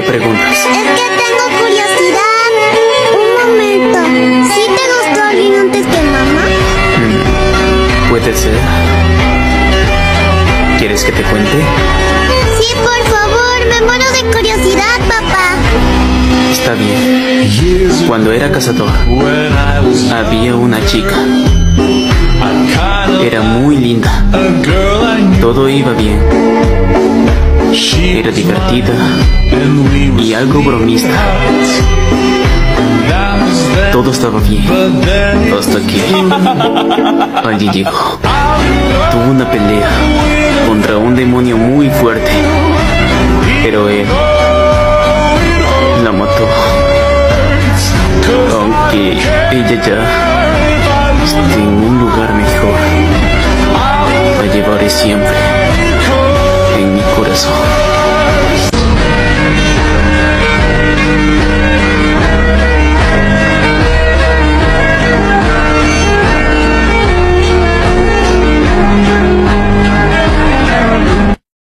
qué preguntas? Es que tengo curiosidad. Un momento. ¿Sí te gustó alguien antes que mamá? Mm, puede ser. ¿Quieres que te cuente? Sí, por favor. Me muero de curiosidad, papá. Está bien. Cuando era cazador, había una chica. Era muy linda. Todo iba bien. Era divertida y algo bromista. Todo estaba bien. Hasta que alguien llegó. Tuvo una pelea contra un demonio muy fuerte. Pero él la mató. Aunque ella ya esté en un lugar mejor. La llevaré siempre.